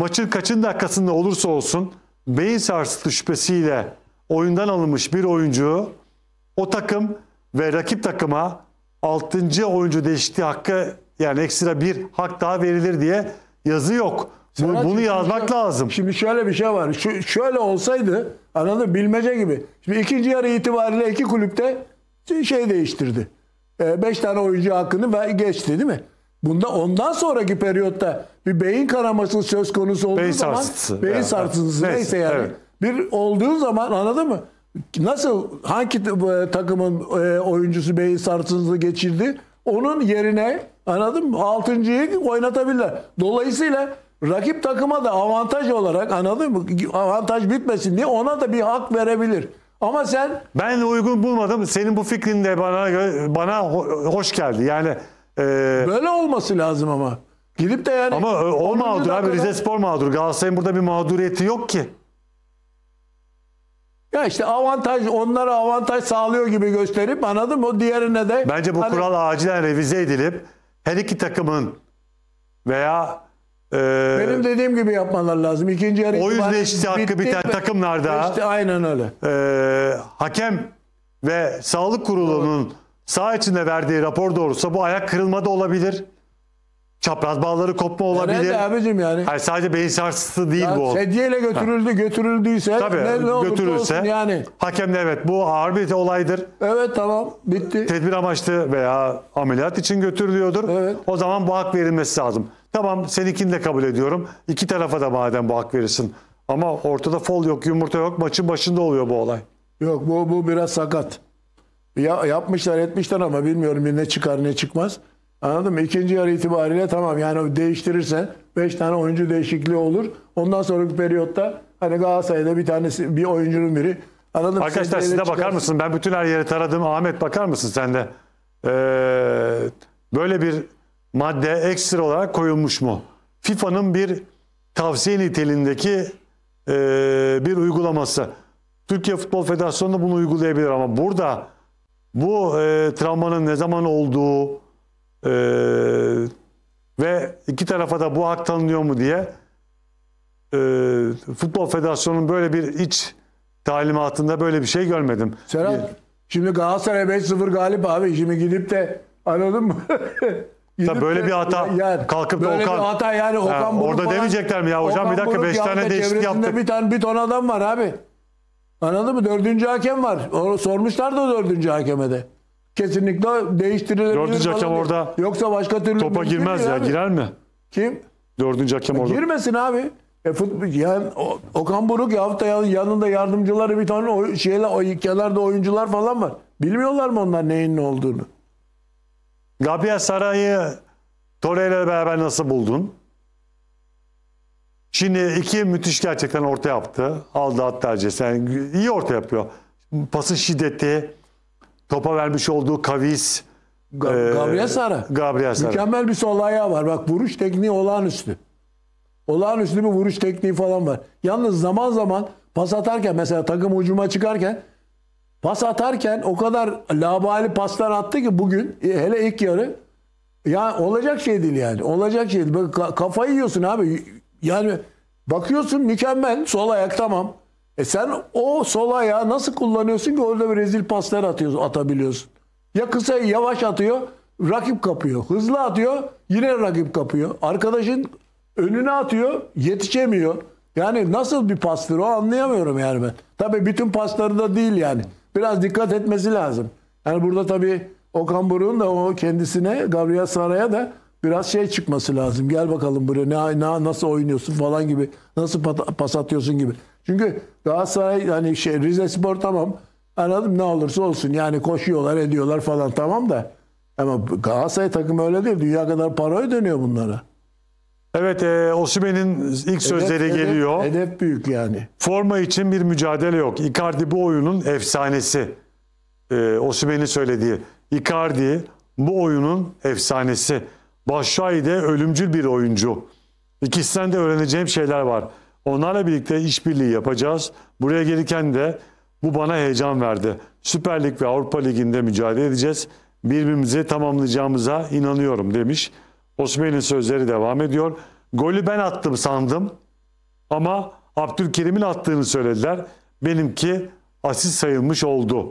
maçın kaçın dakikasında olursa olsun beyin sarsıntı şüphesiyle oyundan alınmış bir oyuncu o takım ve rakip takıma 6. oyuncu değişikliği hakkı yani ekstra bir hak daha verilir diye yazı yok. Bu- bunu yazmak şimdi- lazım. Şimdi şöyle bir şey var. Şu, şöyle olsaydı anladın bilmece gibi. Şimdi ikinci yarı itibariyle iki kulüpte şey değiştirdi. 5 tane oyuncu hakkını geçti değil mi? Bunda ondan sonraki periyotta bir beyin kanaması söz konusu olduğu Beyin zaman sarsıntısı. beyin Evet, sarsıntısı neyse Neyse, yani. evet. Bir olduğu zaman anladın mı? Nasıl hangi e, takımın e, oyuncusu beyin sarsıntısı geçirdi? Onun yerine anladın mı? Altıncıyı oynatabilirler. Dolayısıyla rakip takıma da avantaj olarak anladın mı? Avantaj bitmesin diye ona da bir hak verebilir. Ama sen Ben uygun bulmadım. Senin bu fikrin de bana bana ho- hoş geldi. Yani e, böyle olması lazım ama. Gidip de yani ama e, o 10. mağdur abi dakikada- Rize Spor mağdur. Galatasaray'ın burada bir mağduriyeti yok ki. Ya işte avantaj onlara avantaj sağlıyor gibi gösterip anladın mı? O diğerine de Bence bu hani- kural acilen revize edilip her iki takımın veya e, Benim dediğim gibi yapmalar lazım. İkinci yarı Oyun itibariyle değişti hakkı biten mi? takımlarda- İşte aynen öyle. e, hakem ve sağlık kurulunun sağ içinde verdiği rapor doğrusu bu ayak kırılma da olabilir. Çapraz bağları kopma olabilir. Nerede abicim yani? Hayır, sadece beyin sarsıntısı değil Ya bu. sedyeyle götürüldü, götürüldüyse Tabii ne, ne götürülse olsun yani. hakem de evet bu ağır bir olaydır. Evet tamam bitti. Tedbir amaçlı veya ameliyat için götürülüyordur. Evet. O zaman bu hak verilmesi lazım. Tamam seninkini de kabul ediyorum. İki tarafa da madem bu hak verirsin. Ama ortada fol yok, yumurta yok. Maçın başında oluyor bu olay. Yok bu bu biraz sakat. Ya, yapmışlar etmişler ama bilmiyorum ne çıkar ne çıkmaz. Anladın mı? İkinci yarı itibariyle tamam yani değiştirirsen 5 tane oyuncu değişikliği olur. Ondan sonraki periyotta hani Galatasaray'da bir tanesi bir oyuncunun biri anladın mı? Arkadaşlar siz de bakar çıkarsın. mısın? Ben bütün her yeri taradım. Ahmet bakar mısın sen de? Ee, böyle bir madde ekstra olarak koyulmuş mu? FIFA'nın bir tavsiye niteliğindeki e, bir uygulaması. Türkiye Futbol Federasyonu da bunu uygulayabilir ama burada bu e, travmanın ne zaman olduğu e, ve iki tarafa da bu hak tanınıyor mu diye e, Futbol Federasyonu'nun böyle bir iç talimatında böyle bir şey görmedim. Serhat şimdi Galatasaray 5-0 galip abi. Şimdi gidip de anladın mı? Tabii böyle de- bir hata kalkıp da böyle Okan- bir hata yani Okan Buruk orada falan- demeyecekler mi ya hocam bir Okan dakika Buruk 5 yaptı, tane değişiklik yaptık. Bir tane bir ton adam var abi. Anladın mı? Dördüncü hakem var. Onu sormuşlar da dördüncü hakeme de. Kesinlikle değiştirilebilir. Dördüncü hakem diye. orada Yoksa başka türlü Topa girmez ya abi. girer mi? Kim? Dördüncü hakem orada. Girmesin abi. E futbol, yani o- Okan Buruk ya da yanında yardımcıları bir tane oy- şeyler o kenarda oyuncular falan var. Bilmiyorlar mı onlar neyin ne olduğunu? Gabriel Saray'ı Torreira ile beraber nasıl buldun? Şimdi iki müthiş gerçekten orta yaptı. Aldı tercih. Yani iyi orta yapıyor. Pasın şiddeti, topa vermiş olduğu kavis. Ga- e, Gabriel Sara. Gabriel Sara. Mükemmel bir sol ayağı var. Bak vuruş tekniği olağanüstü. Olağanüstü bir vuruş tekniği falan var. Yalnız zaman zaman pas atarken mesela takım ucuma çıkarken pas atarken o kadar labali paslar attı ki bugün e, hele ilk yarı ya olacak şey değil yani. Olacak şey değil. Bak, ka- kafayı yiyorsun abi. Yani bakıyorsun mükemmel sol ayak tamam. E sen o sol ayağı nasıl kullanıyorsun ki orada bir rezil paslar atıyorsun, atabiliyorsun. Ya kısa yavaş atıyor, rakip kapıyor. Hızlı atıyor, yine rakip kapıyor. Arkadaşın önüne atıyor, yetişemiyor. Yani nasıl bir pastır o anlayamıyorum yani ben. Tabii bütün pasları da değil yani. Biraz dikkat etmesi lazım. Yani burada tabii Okan Buruk'un da o kendisine Gabriel Saray'a da biraz şey çıkması lazım. Gel bakalım buraya ne, ne nasıl oynuyorsun falan gibi. Nasıl pat- pas atıyorsun gibi. Çünkü Galatasaray hani şey Rize Spor tamam. Anladım ne olursa olsun. Yani koşuyorlar ediyorlar falan tamam da. Ama Galatasaray takımı öyle değil. Dünya kadar para ödeniyor bunlara. Evet e, Osimhen'in ilk sözleri Hedef- hedef- geliyor. Hedef büyük yani. Forma için bir mücadele yok. Icardi bu oyunun efsanesi. Ee, Osimhen'in söylediği. Icardi bu oyunun efsanesi. Başşuay de ölümcül bir oyuncu. İkisinden de öğreneceğim şeyler var. Onlarla birlikte işbirliği yapacağız. Buraya gelirken de bu bana heyecan verdi. Süper Lig ve Avrupa Ligi'nde mücadele edeceğiz. Birbirimizi tamamlayacağımıza inanıyorum demiş. Osimhen'in sözleri devam ediyor. Golü ben attım sandım. Ama Abdülkerim'in attığını söylediler. Benimki asist sayılmış oldu.